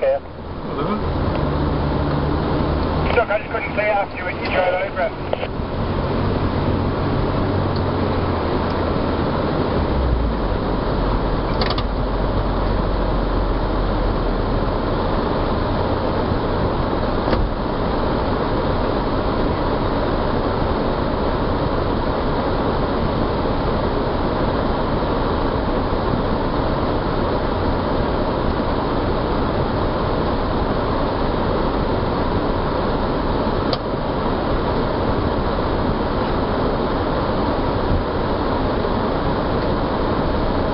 Whatever. Stuck, I just couldn't see after you, you drove over.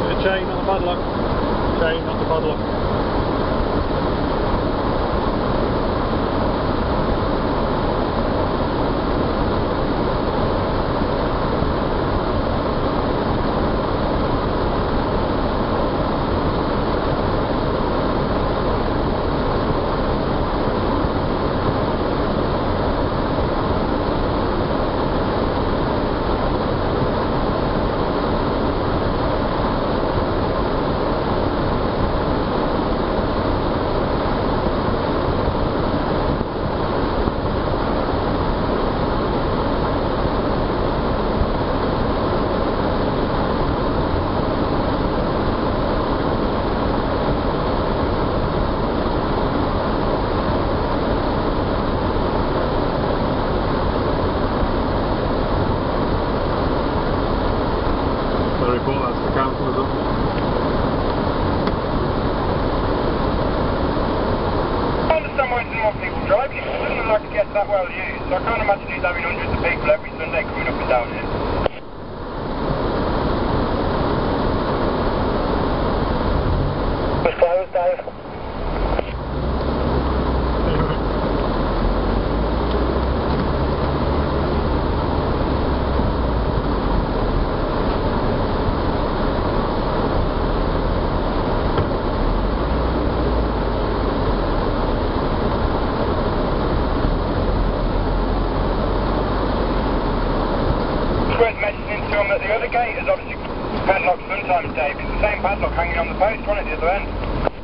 The chain, not the padlock. Chain, not the padlock. The report that's the council as well. I understand why some more people drive it. Doesn't like it gets that well used. So I can't imagine he's having hundreds of people every Sunday coming up and down here. The other gate is obviously padlocked sometimes, Dave. It's the same padlock hanging on the post, one at the other end?